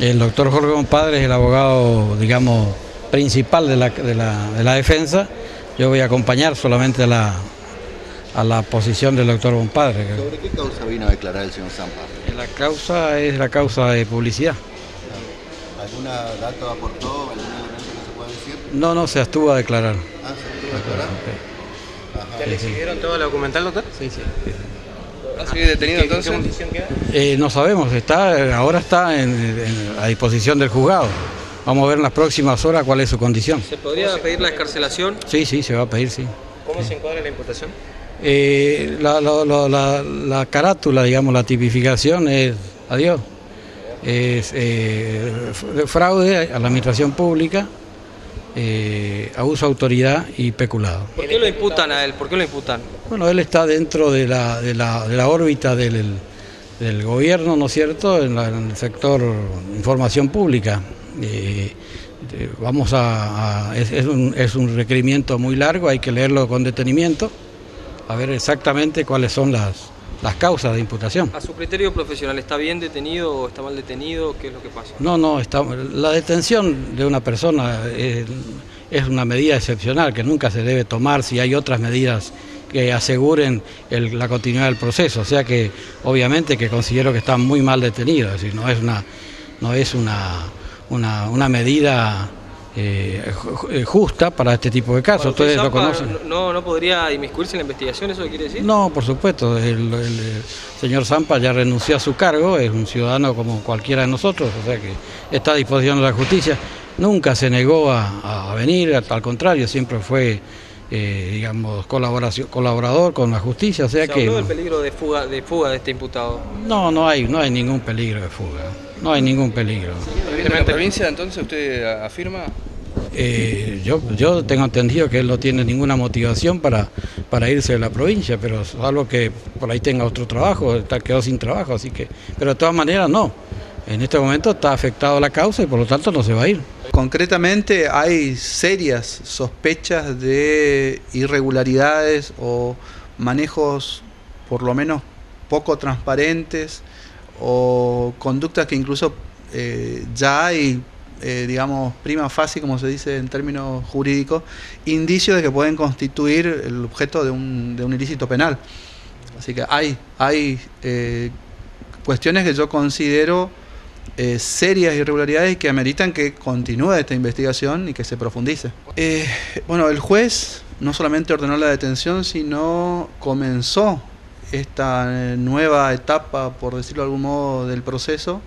El doctor Jorge Compadre es el abogado, digamos, principal de la, de la, de la defensa. Yo voy a acompañar solamente a la, a la posición del doctor Compadre. ¿Sobre qué causa vino a declarar el señor Zampa? La causa es la causa de publicidad. ¿Algún dato aportó, algún elemento que se puede decir? No, no, se estuvo a declarar. Ah, se estuvo a declarar. ¿Ya le exhibieron todo la documental, doctor? Sí, sí. ¿Va a seguir detenido ¿Qué- entonces? qué condición Eh, no sabemos, está, ahora está en- en- a disposición del juzgado. Vamos a ver en las próximas horas cuál es su condición. ¿Se podría pedir la escarcelación? Sí, sí, se va a pedir, sí. ¿Cómo se encuadra la imputación? Eh, la, la- la- la- la carátula, digamos, la tipificación es, adiós, es eh, fraude a la administración pública, eh, abuso de autoridad y peculado. ¿Por qué lo imputan a él? ¿Por qué lo imputan? Bueno, él está dentro de la, de la, de la órbita del, del gobierno, ¿no es cierto?, en, la- en el sector información pública. Eh, eh, vamos a, a- es, es un, es un requerimiento muy largo, hay que leerlo con detenimiento, a ver exactamente cuáles son las, las causas de imputación. A su criterio profesional, ¿está bien detenido o está mal detenido? ¿Qué es lo que pasa? No, no, está, la detención de una persona eh, es una medida excepcional que nunca se debe tomar si hay otras medidas que aseguren el- la continuidad del proceso. O sea que obviamente que considero que está muy mal detenido, es decir, no es una, no es una, una, una medida eh, ju- justa para este tipo de casos. Bueno, Ustedes lo conocen. No, no podría inmiscuirse en la investigación? ¿Eso quiere decir? No, por supuesto, el, el señor Zampa ya renunció a su cargo, es un ciudadano como cualquiera de nosotros, o sea que está a disposición de la justicia. Nunca se negó a, a venir, al contrario, siempre fue, eh, digamos, colaboración, colaborador con la justicia, o sea Se que habló del peligro de fuga, de fuga de este imputado. no, no hay, no hay ningún peligro de fuga, no hay ningún peligro. ¿De la provincia entonces usted afirma? Eh, yo, yo tengo entendido que él no tiene ninguna motivación para, para irse de la provincia, pero salvo que por ahí tenga otro trabajo, está, quedó sin trabajo, así que, pero de todas maneras no. En este momento está afectado la causa y por lo tanto no se va a ir. Concretamente hay serias sospechas de irregularidades o manejos por lo menos poco transparentes o conductas que incluso eh, ya hay, eh, digamos, prima facie, como se dice en términos jurídicos, indicios de que pueden constituir el objeto de un, de un ilícito penal. Así que hay, hay eh, cuestiones que yo considero eh, serias irregularidades que ameritan que continúe esta investigación y que se profundice. Eh, bueno, el juez no solamente ordenó la detención, sino comenzó esta nueva etapa, por decirlo de algún modo, del proceso,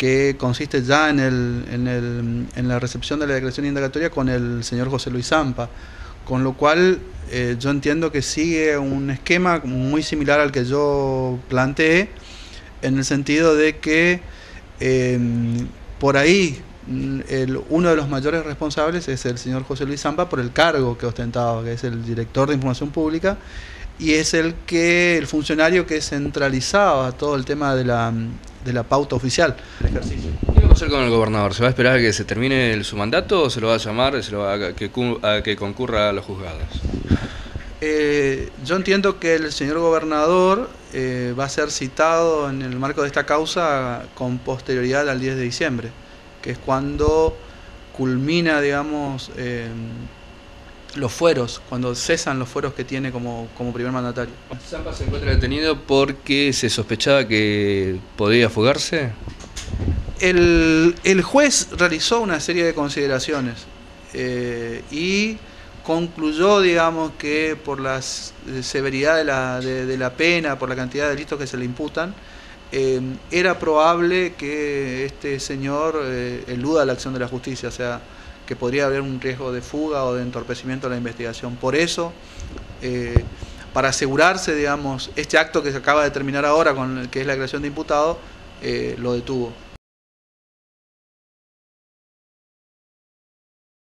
que consiste ya en, el, en, el, en la recepción de la declaración indagatoria con el señor José Luis Zampa, con lo cual eh, yo entiendo que sigue un esquema muy similar al que yo planteé, en el sentido de que eh, por ahí mm, el- uno de los mayores responsables es el señor José Luis Zampa por el cargo que ostentaba, que es el director de información pública, y es el que el funcionario que centralizaba todo el tema de la, de la pauta oficial. ¿Qué va a pasar con el gobernador? ¿Se va a esperar a que se termine el- su mandato o se lo va a llamar se lo va a, que, cu- a que concurra a los juzgados? Eh, yo entiendo que el señor gobernador eh, va a ser citado en el marco de esta causa con posterioridad al 10 de diciembre, que es cuando culmina, digamos, eh, los fueros, cuando cesan los fueros que tiene como, como primer mandatario. Zampa se encuentra detenido porque se sospechaba que podría fugarse. El, el juez realizó una serie de consideraciones eh, y concluyó, digamos, que por la s- severidad de la, de, de la pena, por la cantidad de delitos que se le imputan, eh, era probable que este señor eh, eluda la acción de la justicia, o sea, que podría haber un riesgo de fuga o de entorpecimiento de la investigación. Por eso, eh, para asegurarse, digamos, este acto que se acaba de terminar ahora, con el que es la creación de imputado, eh, lo detuvo.